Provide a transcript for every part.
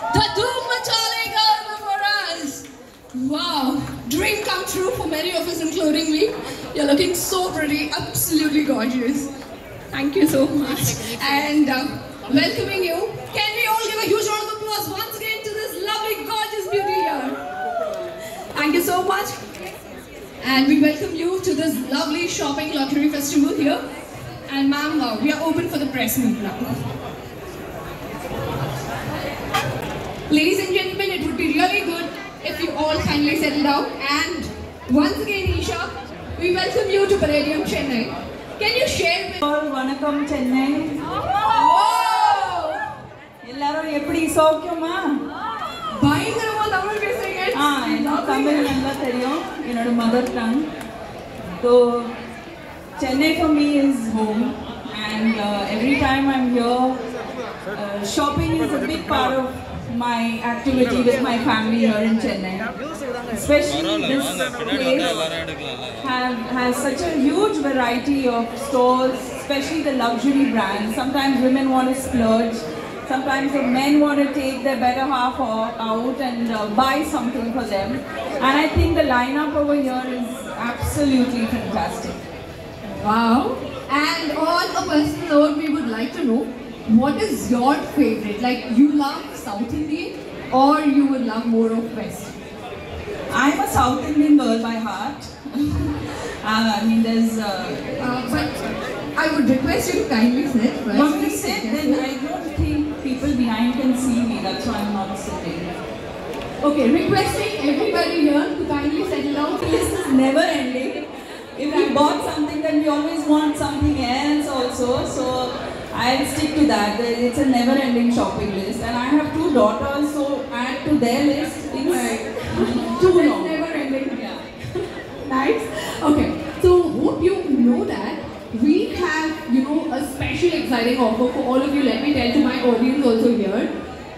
Machalega for us. Wow, dream come true for many of us, including me. You're looking so pretty, absolutely gorgeous. Thank you so much. And uh, welcoming you. Can we all give a huge round of applause once again to this lovely, gorgeous beauty here? Thank you so much. And we welcome you to this lovely shopping lottery festival here. And ma'am, uh, we are open for the press meet now. Ladies and gentlemen, it would be really good if you all kindly settle down. And once again, Esha, we welcome you to Palladium Chennai. Can you share with... All வணக்கம் Chennai oh! எல்லாரும் எப்படி சௌக்கியமா? பயங்கரமா தமிழ் பேசுறீங்க ஆ எனக்கு தமிழ் நல்லா தெரியும். என்னோட mother tongue so Chennai for me is home and every time I'm here shopping is a big part of my activity with my family here in Chennai especially this place have, has such a huge variety of stores, especially the luxury brands. Sometimes women want to splurge. Sometimes the men want to take their better half out and uh, buy something for them. And I think the lineup over here is absolutely fantastic. Wow. And on a personal note, we would like to know what is your favorite? Like you love South Indian or you would love more of West? I'm a South Indian girl by heart. uh, I mean, there's. Uh, Uh, but I would request you to kindly sit first. want to sit? Then I don't think people behind can see me. That's why I'm not sitting. Okay, requesting everybody here to kindly settle down. list is never ending. If we bought something, then we always want something else also. So I'll stick to that. It's a never ending shopping list. And I have two daughters, so add to their list. It's too long. Never ending. Yeah. Nice. Okay. So hope you know that we have, you know, a special exciting offer for all of you. Let me tell to my audience also here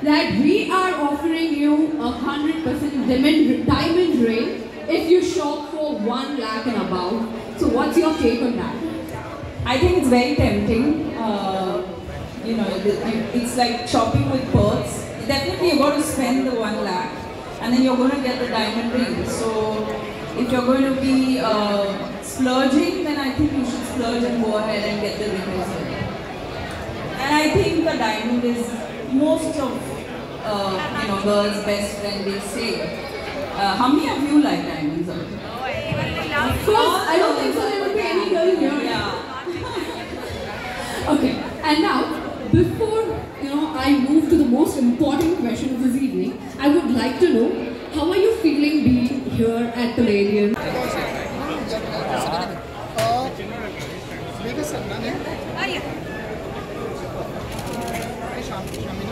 that we are offering you a hundred percent diamond diamond ring if you shop for one lakh and above. So what's your take on that? I think it's very tempting. Uh, you know, it's like shopping with pearls. Definitely, you're going to spend the one lakh, and then you're going to get the diamond ring. So, if you're going to be uh, splurging, then I think you should splurge and go ahead and get the ring as well. And I think the diamond is most of uh, you know girls' best friend. They say. Uh, how many of you like diamonds? there? Of course, I don't think so. There would be any girl here. Yeah. Okay, and now, before you know, I move to the most important question of this evening, I would like to know how are you feeling being here at Palladium? शाम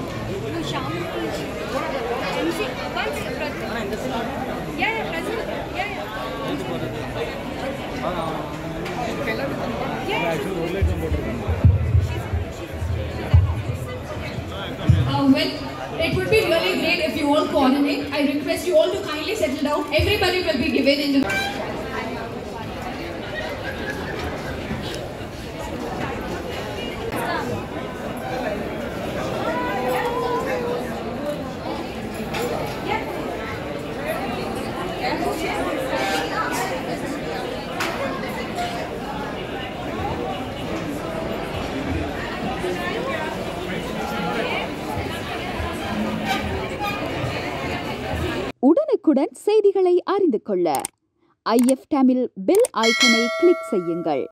all coordinate. I request you all to kindly settle down. Everybody will be given in the. உடனுக்குடன் செய்திகளை அறிந்து கொள்ள. ஐஎஃப் Tamil bell ஐக்கனை click செய்யுங்கள்.